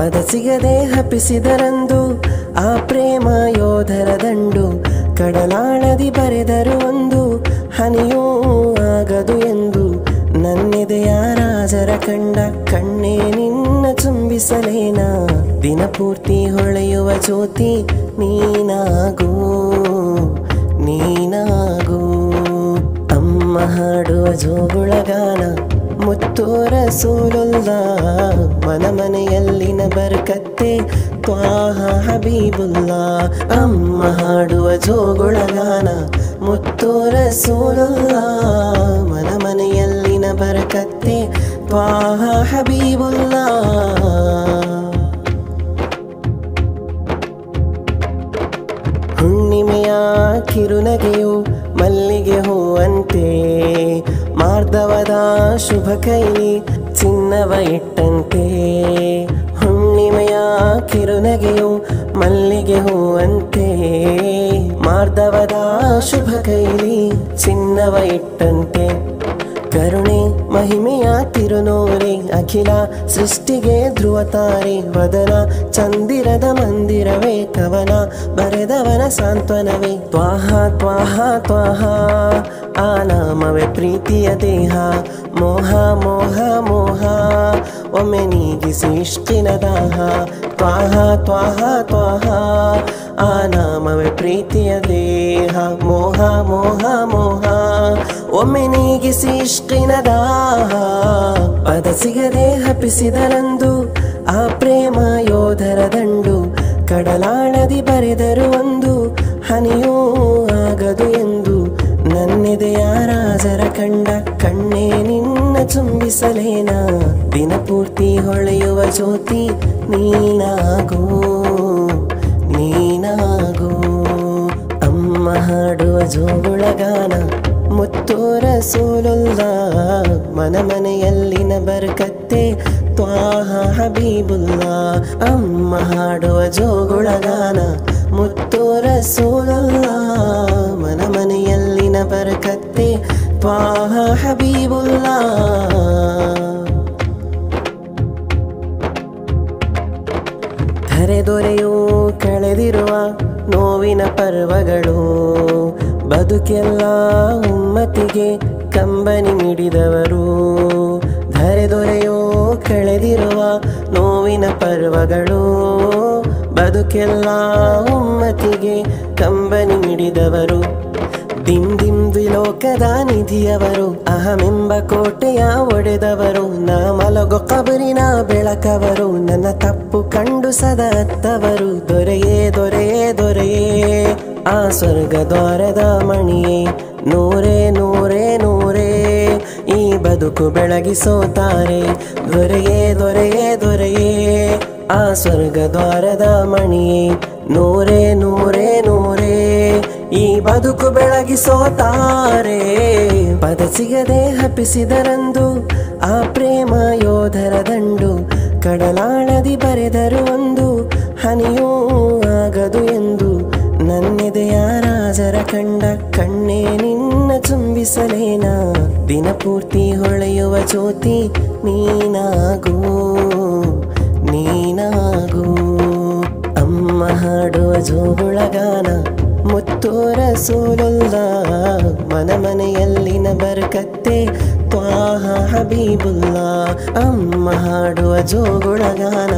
ಪದ ಸಿಗದೆ ಹಪ್ಪಿಸಿದರಂದು ಆ ಪ್ರೇಮ ಯೋಧರ ದಂಡು ಕಡಲಾಳದಿ ಬರೆದರು ಒಂದು ಹನಿಯೂ ಆಗದು ಎಂದು. ನನ್ನೆದೆಯ ರಾಜರ ಕಂಡ ಕಣ್ಣೇ ನಿನ್ನ ಚುಂಬಿಸಲೇನ ದಿನಪೂರ್ತಿ ಹೊಳೆಯುವ ಜ್ಯೋತಿ ನೀನಾಗೂ ನೀನಾಗೂ. ಅಮ್ಮ ಹಾಡುವ ಜೋಗುಳಗಾನ ಮುತ್ತೂರ ಮನೆಯಲ್ಲಿನ ಬರ್ಕತ್ತೆ ತ್ವಾಹ ಹಬೀಬುಲ್ಲಾ, ಅಮ್ಮ ಹಾಡುವ ಜೋಗುಳಗಾನ ಮುತ್ತೋರ ಸೂಲುಲ್ಲ ಮನ ಮನೆಯಲ್ಲಿನ ಬರಕತ್ತೆ ತ್ವಾಹ ಹಬೀಬುಲ್ಲಾ. ಹುಣ್ಣಿಮೆಯ ಕಿರುನಗೆಯು ಮಲ್ಲಿಗೆ ಹೂವಂತೆ, ಮಾರ್ದವದ ಶುಭ ಕೈ ಚಿನ್ನವ ಇಟ್ಟಂತೆ. ಹುಣ್ಣಿಮೆಯ ಕಿರುನಗೆಯು ಮಲ್ಲಿಗೆ ಹೂವಂತೆ. ಮಾರ್ದವದ ಶುಭ ಕೈಲಿ ಚಿನ್ನವ ಇಟ್ಟಂತೆ. ಕರುಣೆ ಮಹಿಮೆಯ ತಿರುನೋರೆ, ಅಖಿಲ ಸೃಷ್ಟಿಗೆ ಧ್ರುವ ತಾರೆ. ವದನ ಚಂದಿರದ ಮಂದಿರವೇ, ಕವನ ಬರೆದವನ ಸಾಂತ್ವನವೇ. ತ್ವಾಹ ತ್ವಾಹ ತ್ವಾಹ, ಆ ನಾಮವೇ ಪ್ರೀತಿಯ ದೇಹ. ಮೋಹ ಮೋಹ ಮೋಹ ಒಮ್ಮೆ ನೀಗಿಸಿ ಇಷ್ಟಿನ ದಾಹ ತ್ವಾಹ ತ್ವಾಹ ತ್ವಾಹ. ಆ ನಾಮವೇ ಪ್ರೀತಿಯ ದೇಹ. ಮೋಹ ಮೋಹ ಮೋಹ. ಒಮ್ಮೆ ನೀಗಿಸಿ ಇಷ್ಟಿನ ದಾಹ ಪದ ಸಿಗದೆ ಹಪ್ಪಿಸಿದರಂದು ಆ ಪ್ರೇಮ ಯೋಧರ ದಂಡು ಕಡಲಾಳದಿ ಬರೆದರು ಒಂದು ಹನಿಯೂ ಆಗದು ಎಂದು ನನ್ನೆದೆಯ ರಾಜರ ಕಂಡ ಕಣ್ಣೇ ನಿನ್ನ ಚುಂಬಿಸಲೇನ ಜ್ಯೋತಿ ನೀನಾಗೂ ನೀನಾಗೂ. ಅಮ್ಮ ಹಾಡುವ ಜೋಗುಳಗಾನ ಮುತ್ತೋರ ಸೂಲುಲ್ಲ ಮನ ಮನೆಯಲ್ಲಿನ ಬರ್ಕತ್ತೆ ತ್ವಾಹ ಹಬೀಬುಲ್ಲಾ. ಅಮ್ಮ ಹಾಡುವ ಜೋಗುಳಗಾನ ಮುತ್ತೋರ ಸೂಲುಲ್ಲ ಮನ ಮನೆಯಲ್ಲಿನ ಬರ್ಕತ್ತೆ ತ್ವಾಹ ಹಬೀಬುಲ್ಲಾ. ನೋವಿನ ಪರ್ವಗಳು ಬದುಕೆಲ್ಲ ಉಮ್ಮತಿಗೆ ಕಂಬನಿ ನೀಡಿದವರು ಧರೆದೊರೆಯು ಕಳೆದಿರುವ ನೋವಿನ ಪರ್ವಗಳು. ಬದುಕೆಲ್ಲ ಉಮ್ಮತಿಗೆ ಕಂಬ ನೀಡಿದವರು ದಿಂ ದಿಂ ವಿಲೋಕದ ನಿಧಿಯವರು, ಅಹಮೆಂಬ ಕೋಟೆಯ ಒಡೆದವರು, ನಾ ಮಲಗೊ ಕಬರಿನ ಬೆಳಕವರು, ನನ್ನ ತಪ್ಪು ಕಂಡು ಸದತ್ತವರು. ದೊರೆಯೇ ದೊರೆಯೇ ದೊರೆಯೇ, ಆ ಸ್ವರ್ಗ ದ್ವಾರದ ಮಣಿಯೇ, ನೂರೇ ನೂರೇ ನೂರೇ, ಈ ಬದುಕು ಬೆಳಗಿಸೋತಾರೆ. ದೊರೆಯೇ ದೊರೆಯೇ ದೊರೆಯೇ ಆ ಸ್ವರ್ಗ ದ್ವಾರದ ಮಣಿಯೇ, ನೂರೇ ನೂರೇ ನೂರೇ. ಈ ಬದುಕು ಬೆಳಗಿಸೋತಾರೆ. ಪದ ಸಿಗದೆ ಹಪ್ಪಿಸಿದರಂದು ಆ ಪ್ರೇಮ ಯೋಧರ ದಂಡು ಕಡಲಾಣದಿ ಬರೆದರು ಒಂದು, ಹನಿಯೂ ಆಗದು ಎಂದು ನನ್ನೆದೆಯ ರಾಜರ ಕಂಡ ಕಣ್ಣೇ ನಿನ್ನ ಚುಂಬಿಸಲೇನ ದಿನಪೂರ್ತಿ ಹೊಳೆಯುವ ಜ್ಯೋತಿ ನೀನಾಗೂ ನೀನಾಗೂ ಅಮ್ಮ ಹಾಡುವ ಜೋಗುಳಗಾನ ಮುತ್ತೋರ ಸೂಲುಲ್ಲ ಮನ ಮನೆಯಲ್ಲಿನ ಬರ್ಕತ್ತೆ ತ್ವಾಹ ಹಬೀಬುಲ್ಲ. ಅಮ್ಮ ಹಾಡುವ ಜೋಗುಳಗಾನ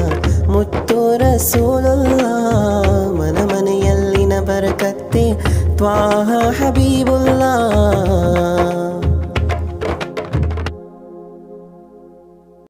ಮುತ್ತೋರ ಸೂಲುಲ್ಲ ಮನ ಮನೆಯಲ್ಲಿನ ಬರ್ಕತ್ತೆ ತ್ವಾಹ ಹಬೀಬುಲ್ಲಾ.